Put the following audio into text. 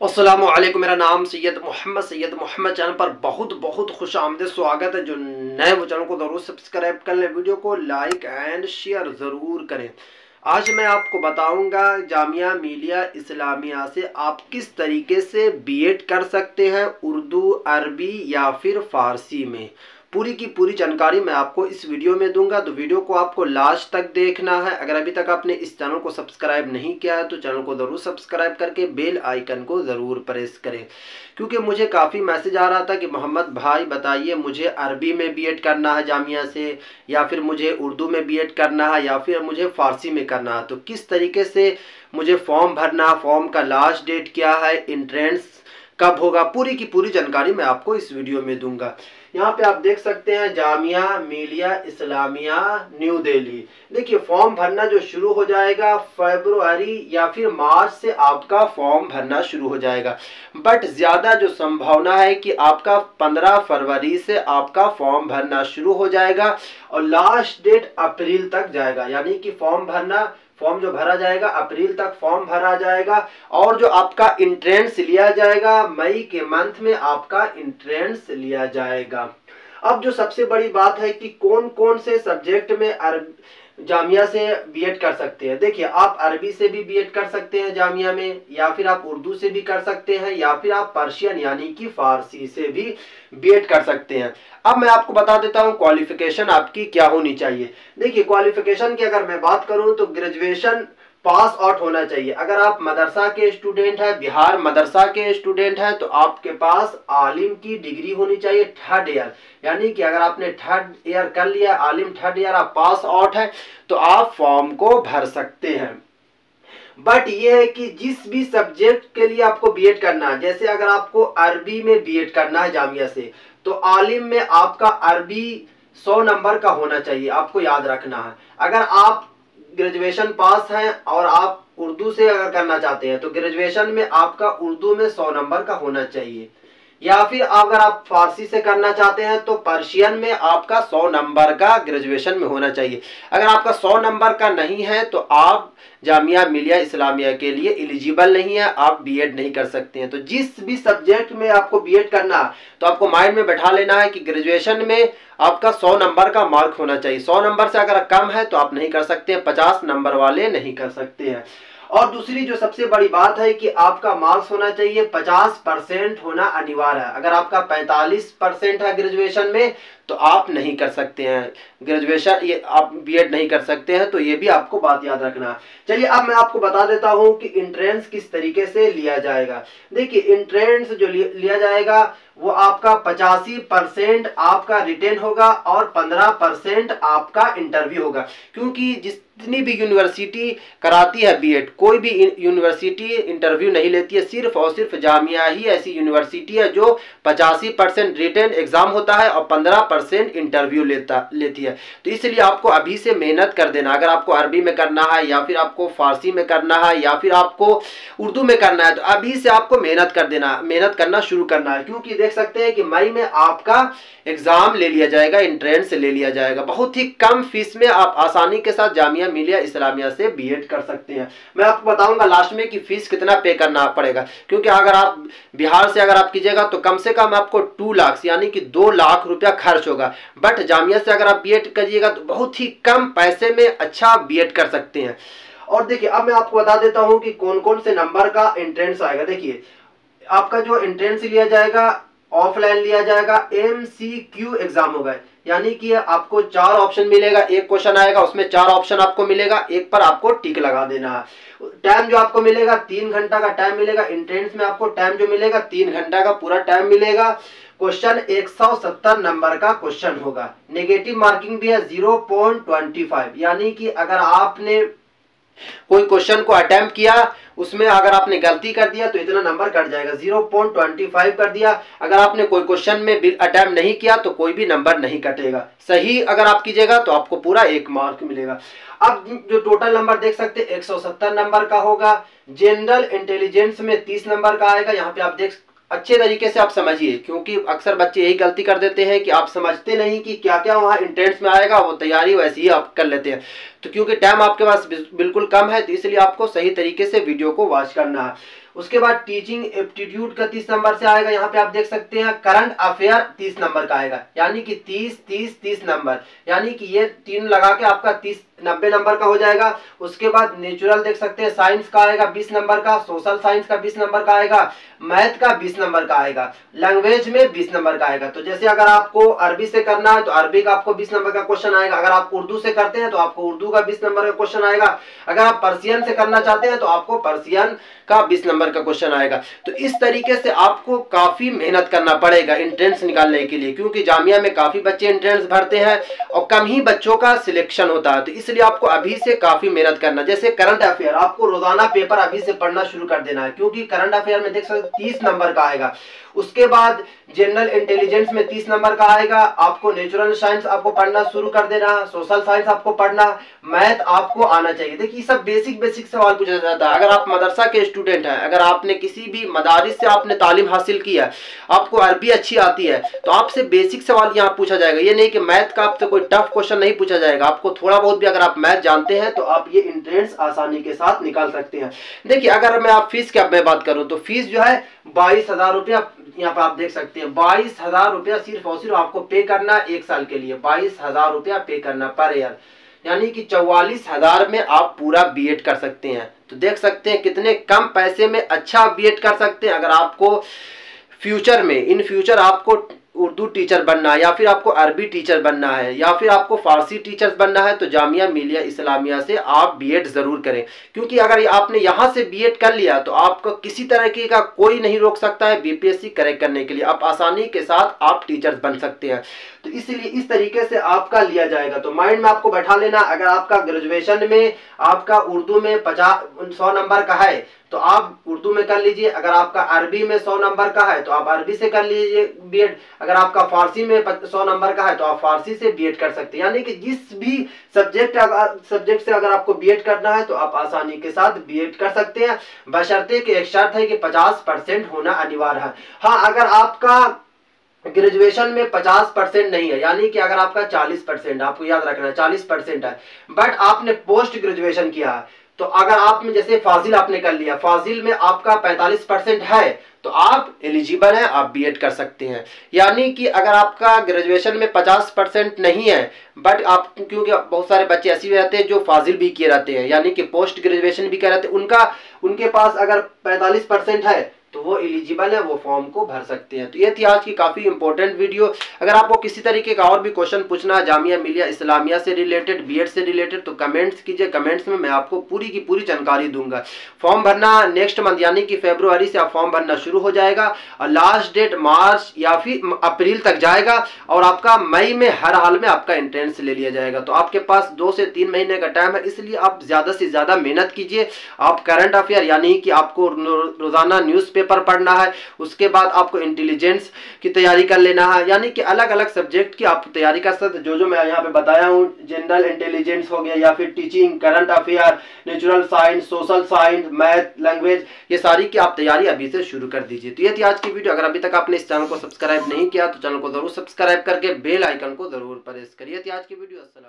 वालेकुम मेरा नाम सैयद मोहम्मद सैयद मोहम्मद चैनल पर बहुत बहुत खुश आमद स्वागत है। जो नए वो चैनल को ज़रूर सब्सक्राइब कर लें, वीडियो को लाइक एंड शेयर ज़रूर करें। आज मैं आपको बताऊँगा जामिया मिलिया इस्लामिया से आप किस तरीके से बीएड कर सकते हैं, उर्दू, अरबी या फिर फ़ारसी में। पूरी की पूरी जानकारी मैं आपको इस वीडियो में दूँगा। तो वीडियो को आपको लास्ट तक देखना है। अगर अभी तक आपने इस चैनल को सब्सक्राइब नहीं किया है तो चैनल को ज़रूर सब्सक्राइब करके बेल आइकन को ज़रूर प्रेस करें। क्योंकि मुझे काफ़ी मैसेज आ रहा था कि, मोहम्मद भाई, बताइए, मुझे अरबी में बी करना है जामिया से, या फिर मुझे उर्दू में बी करना है, या फिर मुझे फ़ारसी में करना है? तो किस तरीके से मुझे फॉर्म भरना फॉर्म का लास्ट डेट क्या है इंट्रेंस कब होगा, पूरी की पूरी जानकारी मैं आपको इस वीडियो में दूँगा। यहाँ पे आप देख सकते हैं, जामिया मिलिया इस्लामिया, न्यू दिल्ली। देखिए, फॉर्म भरना जो शुरू हो जाएगा फरवरी या फिर मार्च से आपका फॉर्म भरना शुरू हो जाएगा। बट ज़्यादा जो संभावना है कि आपका 15 फरवरी से आपका फॉर्म भरना शुरू हो जाएगा और लास्ट डेट अप्रैल तक जाएगा। यानी कि फॉर्म भरना फॉर्म जो भरा जाएगा, अप्रैल तक फॉर्म भरा जाएगा और जो आपका इंट्रेंस लिया जाएगा, मई के मंथ में आपका इंट्रेंस लिया जाएगा। अब जो सबसे बड़ी बात है कि कौन कौन से सब्जेक्ट में अरब जामिया से बीएड कर सकते हैं। देखिए, आप अरबी से भी बीएड कर सकते हैं जामिया में, या फिर आप उर्दू से भी कर सकते हैं, या फिर आप पर्शियन, यानी कि फारसी से भी बीएड कर सकते हैं। अब मैं आपको बता देता हूँ क्वालिफिकेशन आपकी क्या होनी चाहिए। देखिए क्वालिफिकेशन की अगर मैं बात करूँ तो ग्रेजुएशन पास आउट होना चाहिए। अगर आप मदरसा के स्टूडेंट हैं, बिहार मदरसा के स्टूडेंट हैं तो आपके पास आलिम की डिग्री होनी चाहिए थर्ड ईयर यानी कि अगर आपने थर्ड ईयर कर लिया, आलिम थर्ड ईयर आप पास आउट है तो आप फॉर्म को भर सकते हैं। बट ये है कि जिस भी सब्जेक्ट के लिए आपको बीएड करना है, जैसे अगर आपको अरबी में बीएड करना है जामिया से तो आलिम में आपका अरबी सौ नंबर का होना चाहिए, आपको याद रखना है। अगर आप ग्रेजुएशन पास हैं और आप उर्दू से अगर करना चाहते हैं तो ग्रेजुएशन में आपका उर्दू में सौ नंबर का होना चाहिए। या फिर अगर आप फारसी से करना चाहते हैं तो पर्शियन में आपका सौ नंबर का ग्रेजुएशन में होना चाहिए। अगर आपका सौ नंबर का नहीं है तो आप जामिया मिलिया इस्लामिया के लिए एलिजिबल नहीं है, आप बीएड नहीं कर सकते हैं। तो जिस भी सब्जेक्ट में आपको बीएड करना तो आपको माइंड में बैठा लेना है कि ग्रेजुएशन में आपका सौ नंबर का मार्क होना चाहिए। सौ नंबर से अगर कम है तो आप नहीं कर सकते हैं पचास नंबर वाले नहीं कर सकते हैं। और दूसरी जो सबसे बड़ी बात है कि आपका मार्क्स होना चाहिए 50 परसेंट होना अनिवार्य है। अगर आपका 45 परसेंट है ग्रेजुएशन में तो आप नहीं कर सकते हैं। ग्रेजुएशन, ये आप बीएड नहीं कर सकते हैं तो ये भी आपको बात याद रखना। है चलिए, अब मैं आपको बता देता हूँ कि इंट्रेंस किस तरीके से लिया जाएगा। देखिए इंट्रेंस जो लिया जाएगा, वो आपका पचासी परसेंट आपका रिटेन होगा और पंद्रह परसेंट आपका इंटरव्यू होगा। क्योंकि जितनी भी यूनिवर्सिटी कराती है बीएड कोई भी यूनिवर्सिटी इंटरव्यू नहीं लेती है, सिर्फ़ और सिर्फ़ जामिया ही ऐसी यूनिवर्सिटी है जो पचासी परसेंट रिटर्न एग्ज़ाम होता है और पंद्रह परसेंट इंटरव्यू लेता, लेती है। तो इसलिए आपको अभी से मेहनत कर देना। अगर आपको अरबी में करना है, या फिर आपको फारसी में करना है, या फिर आपको उर्दू में करना है तो अभी से आपको मेहनत कर देना, मेहनत करना शुरू करना है। क्योंकि देख सकते हैं कि मई में आपका एग्ज़ाम ले लिया जाएगा इंट्रेंस ले लिया जाएगा। बहुत ही कम फ़ीस में आप आसानी के साथ जामिया मिलिया इस्लामिया से बीएड कर सकते हैं। मैं आपको बताऊँगा लास्ट में कि फ़ीस कितना पे करना पड़ेगा। क्योंकि अगर आप बिहार से अगर आप कीजिएगा तो कम से कम आपको टू लाख यानी कि दो लाख रुपया खर्च होगा। बट जामिया से अगर आप बी करिएगा तो बहुत ही कम पैसे में अच्छा बी कर सकते हैं। और देखिए, अब मैं आपको बता देता हूँ कि कौन कौन से नंबर का एंट्रेंस आएगा। देखिए, आपका जो एंट्रेंस लिया जाएगा ऑफलाइन लिया जाएगा एम सी क्यू एग्ज़ाम होगा यानी कि आपको चार ऑप्शन मिलेगा, एक क्वेश्चन आएगा, उसमें चार ऑप्शन आपको मिलेगा, एक पर आपको टिक लगा देना। है टाइम जो आपको मिलेगा, तीन घंटा का टाइम मिलेगा इंट्रेंस में आपको टाइम जो मिलेगा, तीन घंटा का पूरा टाइम मिलेगा। क्वेश्चन 170 नंबर का क्वेश्चन होगा। नेगेटिव मार्किंग भी है 0.25 यानी कि अगर आपने कोई क्वेश्चन को अटेम्प्ट किया, उसमें अगर आपने गलती कर दिया तो इतना नंबर कट जाएगा। 0.25 कर दिया। अगर आपने कोई क्वेश्चन में अटेम्प्ट नहीं किया तो कोई भी नंबर नहीं कटेगा। सही अगर आप कीजिएगा तो आपको पूरा एक मार्क मिलेगा। अब जो टोटल नंबर देख सकते हैं 170 नंबर का होगा। जनरल इंटेलिजेंस में 30 नंबर का आएगा। यहाँ पे आप देख अच्छे तरीके से आप समझिए, क्योंकि अक्सर बच्चे यही गलती कर देते हैं कि आप समझते नहीं कि क्या क्या वहाँ इंट्रेंस में आएगा, वो तैयारी वैसी ही आप कर लेते हैं। तो क्योंकि टाइम आपके पास बिल्कुल कम है तो इसलिए आपको सही तरीके से वीडियो को वॉच करना है। उसके बाद टीचिंग एप्टीट्यूड का तीस नंबर से आएगा, यहाँ पे आप देख सकते हैं करंट अफेयर तीस नंबर का आएगा। यानी कि तीस तीस तीस नंबर। यानी कि ये तीन लगा के आपका तीस नब्बे नंबर का हो जाएगा। उसके बाद नेचुरल देख सकते हैं साइंस का आएगा, बीस नंबर का सोशल साइंस का बीस नंबर का आएगा मैथ का बीस नंबर का आएगा लैंग्वेज में बीस नंबर का आएगा। तो जैसे अगर आपको अरबी से करना है तो अरबी का आपको बीस नंबर का क्वेश्चन आएगा। अगर आप उर्दू से करते हैं तो आपको उर्दू का बीस नंबर का क्वेश्चन आएगा। अगर आप पर्सियन से करना चाहते हैं तो आपको पर्सियन का बीस नंबर का क्वेश्चन आएगा। तो इस तरीके से आपको काफ़ी मेहनत करना पड़ेगा इंट्रेंस निकालने के लिए, क्योंकि जामिया में काफ़ी बच्चे इंट्रेंस भरते हैं और कम ही बच्चों का सिलेक्शन होता है। तो इसलिए आपको अभी से काफ़ी मेहनत करना, जैसे करंट अफेयर आपको रोज़ाना पेपर अभी से पढ़ना शुरू कर देना है, क्योंकि करंट अफेयर में देख सकते तीस नंबर का आएगा। उसके बाद जनरल इंटेलिजेंस में तीस नंबर का आएगा, आपको नेचुरल साइंस आपको पढ़ना शुरू कर देना सोशल साइंस आपको पढ़ना मैथ आपको आना चाहिए। देखिए सब बेसिक बेसिक सवाल पूछा जाता है। अगर आप मदरसा के स्टूडेंट हैं, अगर आपने किसी भी मदारिस से आपने तालीम हासिल की है, आपको अरबी अच्छी आती है तो आपसे बेसिक सवाल यहाँ पूछा जाएगा। ये नहीं कि मैथ का आपसे कोई टफ क्वेश्चन नहीं पूछा जाएगा, आपको थोड़ा बहुत भी अगर आप मैथ जानते हैं तो आप ये इंट्रेंस आसानी के साथ निकाल सकते हैं। देखिए, अगर मैं आप फ़ीस की मैं बात करूँ तो फ़ीस जो है, बाईस हज़ार रुपया यहाँ पर आप देख सकते हैं। बाईस हज़ार रुपया सिर्फ़ और सिर्फ़ आपको पे करना एक साल के लिए। बाईस हज़ार रुपया पे करना पर ईयर यानी कि चौवालीस हज़ार में आप पूरा बीएड कर सकते हैं। तो देख सकते हैं कितने कम पैसे में अच्छा बीएड कर सकते हैं। अगर आपको फ्यूचर में इन फ्यूचर आपको उर्दू टीचर बनना है या फिर आपको अरबी टीचर बनना है, या फिर आपको फारसी टीचर बनना है तो जामिया मिलिया इस्लामिया से आप बीएड ज़रूर करें। क्योंकि अगर आपने यहाँ से बीएड कर लिया तो आपको किसी तरह का कोई नहीं रोक सकता है बीपीएससी करेक्ट करने के लिए। आप आसानी के साथ आप टीचर्स बन सकते हैं। तो इसलिए इस तरीके से आपका लिया जाएगा। तो माइंड में आपको बैठा लेना। अगर आपका ग्रेजुएशन में, आपका उर्दू में पचास सौ नंबर का है तो आप उर्दू में कर लीजिए। अगर आपका अरबी में सौ नंबर का है तो आप अरबी से कर लीजिए बीएड अगर आपका फारसी में सौ नंबर का है तो आप फारसी से बीएड कर सकते हैं। यानी कि जिस भी सब्जेक्ट सब्जेक्ट से अगर आपको बीएड करना है तो आप आसानी के साथ बीएड कर सकते हैं। बशर्ते कि एक शर्त है कि पचास परसेंट होना अनिवार्य है। हाँ अगर आपका ग्रेजुएशन में 50 परसेंट नहीं है, यानी कि अगर आपका 40 परसेंट, आपको याद रखना है 40 परसेंट है, बट आपने पोस्ट ग्रेजुएशन किया है तो अगर आप में जैसे फाजिल आपने कर लिया, फाजिल में आपका 45 परसेंट है तो आप एलिजिबल हैं, आप बीएड कर सकते हैं। यानी कि अगर आपका ग्रेजुएशन में 50 परसेंट नहीं है बट आप, क्योंकि बहुत सारे बच्चे ऐसे भी रहते हैं जो फाजिल भी किए रहते हैं, यानी कि पोस्ट ग्रेजुएशन भी कर रहते हैं, उनका, उनके पास अगर 45 परसेंट है तो वो एलिजिबल है, वो फॉर्म को भर सकते हैं। तो ये थी आज की काफ़ी इंपॉर्टेंट वीडियो अगर आपको किसी तरीके का और भी क्वेश्चन पूछना है, जामिया मिलिया इस्लामिया से रिलेटेड बीएड से रिलेटेड तो कमेंट्स कीजिए। कमेंट्स में मैं आपको पूरी की पूरी जानकारी दूँगा। फॉर्म भरना नेक्स्ट मंथ यानी कि फेब्रुआरी से आप फॉर्म भरना शुरू हो जाएगा और लास्ट डेट मार्च या फिर अप्रैल तक जाएगा और आपका मई में हर हाल में आपका एंट्रेंस ले लिया जाएगा। तो आपके पास दो से तीन महीने का टाइम है, इसलिए आप ज़्यादा से ज़्यादा मेहनत कीजिए। आप करंट अफेयर यानी कि आपको रोज़ाना न्यूज़ पेपर पढ़ना है, उसके बाद आपको इंटेलिजेंस की तैयारी कर लेना है। यानी कि अलग अलग सब्जेक्ट की आप तैयारी कर सकते जो जो मैं यहाँ पे बताया हूँ जनरल इंटेलिजेंस हो गया, या फिर teaching current affair natural science social science math language ये सारी की आप तैयारी अभी से शुरू कर दीजिए। तो ये थी आज की वीडियो अगर अभी तक आपने इस चैनल को सब्सक्राइब नहीं किया तो चैनल को ज़रूर सब्सक्राइब करके बेल आइकन को ज़रूर प्रेस करिए। आज की वीडियो असल